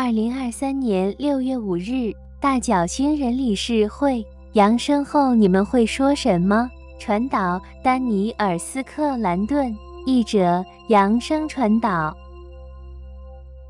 二零二三年六月五日，大角星人理事会扬声后，你们会说什么？传导：丹尼尔斯克兰顿，译者：扬声传导。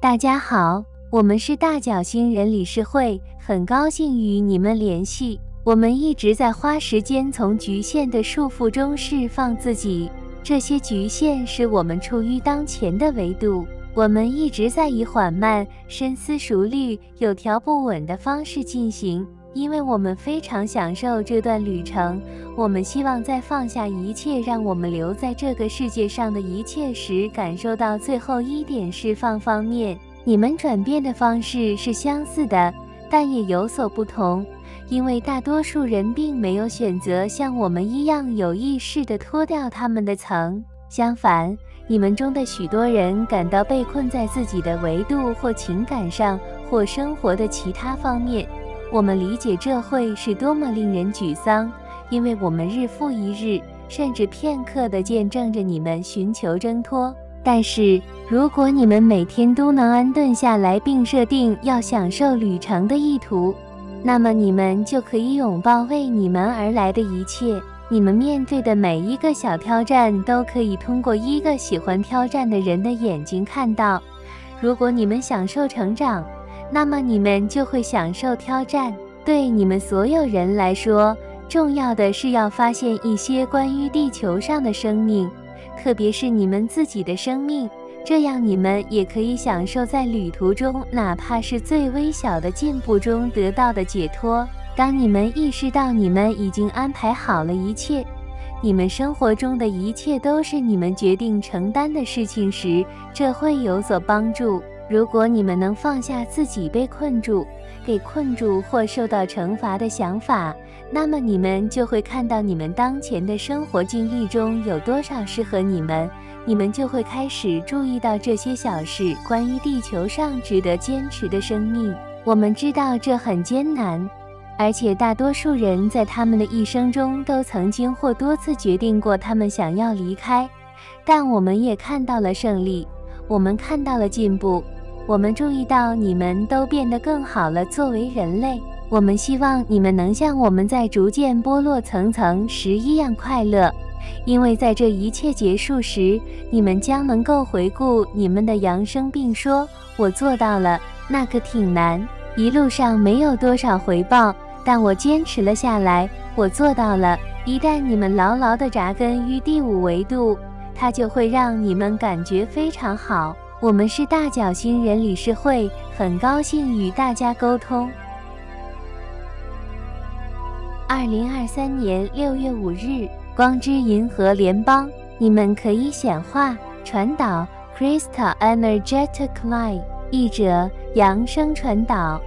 大家好，我们是大角星人理事会，很高兴与你们联系。我们一直在花时间从局限的束缚中释放自己，这些局限是我们处于当前的维度。我们一直在以缓慢、深思熟虑、有条不紊的方式进行，因为我们非常享受这段旅程。我们希望在放下一切让我们留在这个世界上的一切时，感受到最后一点释放方面。你们转变的方式是相似的，但也有所不同，因为大多数人并没有选择像我们一样有意识地脱掉他们的层。相反。你们中的许多人感到被困在自己的维度，或情感上，或生活的其他方面。我们理解这会是多么令人沮丧，因为我们日复一日，甚至片刻地见证着你们寻求挣脱。但是，如果你们每天都能安顿下来，并设定要享受旅程的意图，那么你们就可以拥抱为你们而来的一切。你们面对的每一个小挑战，都可以通过一个喜欢挑战的人的眼睛看到。如果你们享受成长，那么你们就会享受挑战。对你们所有人来说，重要的是要发现一些关于地球上的生命，特别是你们自己的生命，这样你们也可以享受在旅途中，哪怕是最微小的进步中得到的解脱。当你们意识到你们已经安排好了一切，你们生活中的一切都是你们决定承担的事情时，这会有所帮助。如果你们能放下自己被困住、给困住或受到惩罚的想法，那么你们就会看到你们当前的生活经历中有多少适合你们。你们就会开始注意到这些小事，关于地球上值得坚持的生命。我们知道这很艰难。而且大多数人在他们的一生中都曾经或多次决定过他们想要离开，但我们也看到了胜利，我们看到了进步，我们注意到你们都变得更好了。作为人类，我们希望你们能像我们在逐渐剥落层层时一样快乐，因为在这一切结束时，你们将能够回顾你们的扬声，并说：“我做到了。”那可挺难，一路上没有多少回报。但我坚持了下来，我做到了。一旦你们牢牢地扎根于第五维度，它就会让你们感觉非常好。我们是大角星人理事会，很高兴与大家沟通。二零二三年六月五日，光之银河联邦，你们可以显化传导 Crystal Energetic Light，译者扬声传导。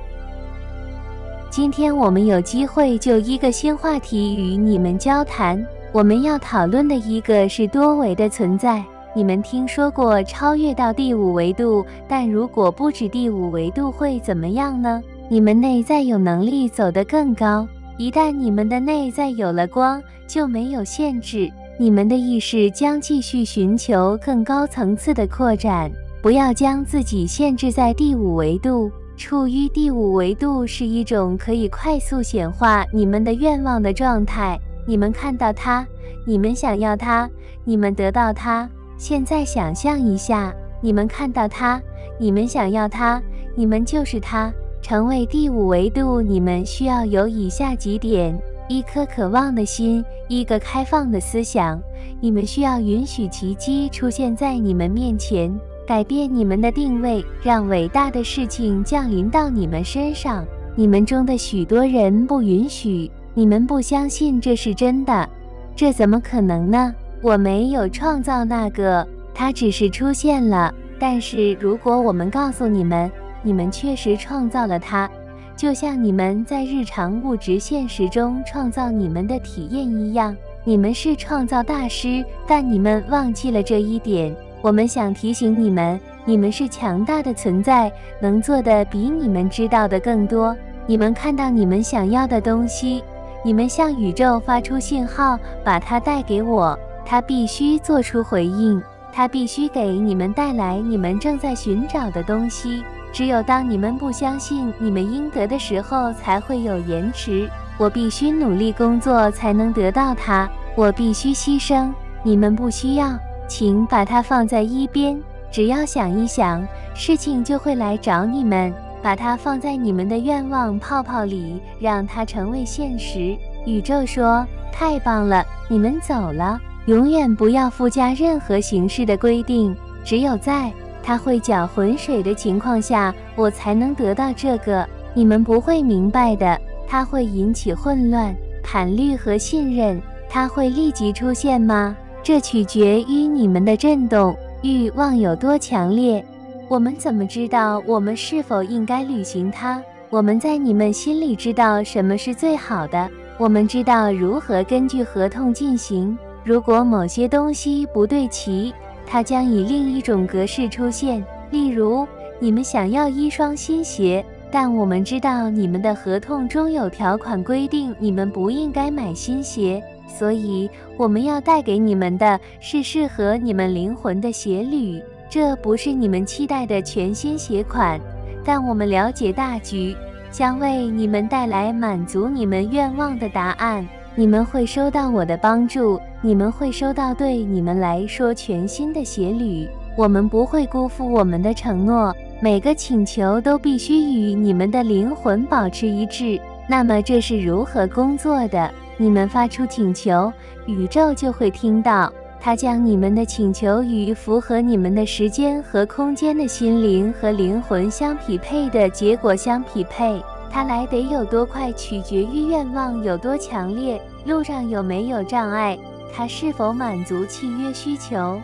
今天我们有机会就一个新话题与你们交谈。我们要讨论的一个是多维的存在。你们听说过超越到第五维度，但如果不止第五维度会怎么样呢？你们内在有能力走得更高。一旦你们的内在有了光，就没有限制。你们的意识将继续寻求更高层次的扩展。不要将自己限制在第五维度。处于第五维度是一种可以快速显化你们的愿望的状态。你们看到它，你们想要它，你们得到它。现在想象一下，你们看到它，你们想要它，你们就是它。成为第五维度，你们需要有以下几点：一颗渴望的心，一个开放的思想。你们需要允许奇迹出现在你们面前。改变你们的定位，让伟大的事情降临到你们身上。你们中的许多人不允许，你们不相信这是真的，这怎么可能呢？我没有创造那个，它只是出现了。但是如果我们告诉你们，你们确实创造了它，就像你们在日常物质现实中创造你们的体验一样，你们是创造大师，但你们忘记了这一点。我们想提醒你们，你们是强大的存在，能做的比你们知道的更多。你们看到你们想要的东西，你们向宇宙发出信号，把它带给我。它必须做出回应，它必须给你们带来你们正在寻找的东西。只有当你们不相信你们应得的时候，才会有延迟。我必须努力工作才能得到它，我必须牺牲。你们不需要，请把它放在一边。只要想一想，事情就会来找你们。把它放在你们的愿望泡泡里，让它成为现实。宇宙说：“太棒了，你们走了。永远不要附加任何形式的规定，只有在它会搅浑水的情况下，我才能得到这个。你们不会明白的。它会引起混乱、坦率和信任。它会立即出现吗？这取决于你们的震动欲望有多强烈。”我们怎么知道我们是否应该履行它？我们在你们心里知道什么是最好的。我们知道如何根据合同进行。如果某些东西不对齐，它将以另一种格式出现。例如，你们想要一双新鞋，但我们知道你们的合同中有条款规定你们不应该买新鞋，所以我们要带给你们的是适合你们灵魂的鞋履。这不是你们期待的全新鞋款，但我们了解大局，将为你们带来满足你们愿望的答案。你们会收到我的帮助，你们会收到对你们来说全新的鞋履。我们不会辜负我们的承诺，每个请求都必须与你们的灵魂保持一致。那么这是如何工作的？你们发出请求，宇宙就会听到。它将你们的请求与符合你们的时间和空间的心灵和灵魂相匹配的结果相匹配。它来得有多快，取决于愿望有多强烈，路上有没有障碍，它是否满足契约需求。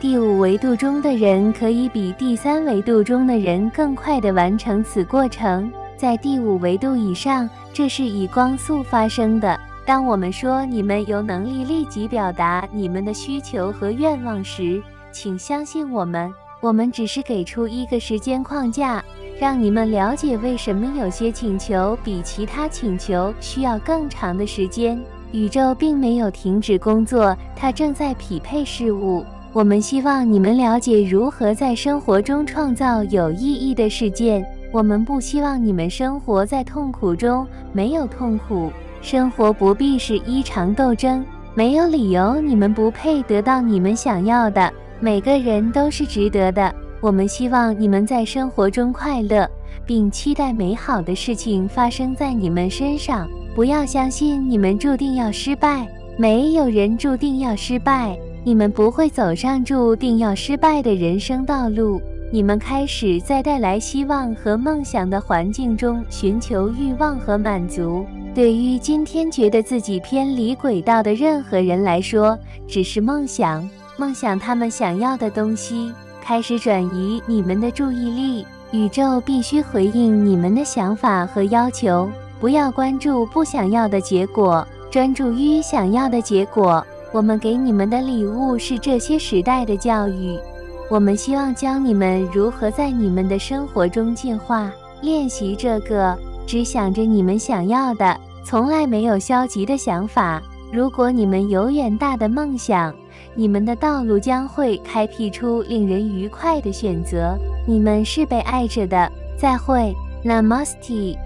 第五维度中的人可以比第三维度中的人更快地完成此过程。在第五维度以上，这是以光速发生的。当我们说你们有能力立即表达你们的需求和愿望时，请相信我们。我们只是给出一个时间框架，让你们了解为什么有些请求比其他请求需要更长的时间。宇宙并没有停止工作，它正在匹配事物。我们希望你们了解如何在生活中创造有意义的事件。我们不希望你们生活在痛苦中，没有痛苦。生活不必是一场斗争，没有理由你们不配得到你们想要的。每个人都是值得的。我们希望你们在生活中快乐，并期待美好的事情发生在你们身上。不要相信你们注定要失败，没有人注定要失败。你们不会走上注定要失败的人生道路。你们开始在带来希望和梦想的环境中寻求欲望和满足。对于今天觉得自己偏离轨道的任何人来说，只是梦想，梦想他们想要的东西，开始转移你们的注意力。宇宙必须回应你们的想法和要求，不要关注不想要的结果，专注于想要的结果。我们给你们的礼物是这些时代的教育，我们希望教你们如何在你们的生活中进化，练习这个。只想着你们想要的，从来没有消极的想法。如果你们有远大的梦想，你们的道路将会开辟出令人愉快的选择。你们是被爱着的。再会，Namaste。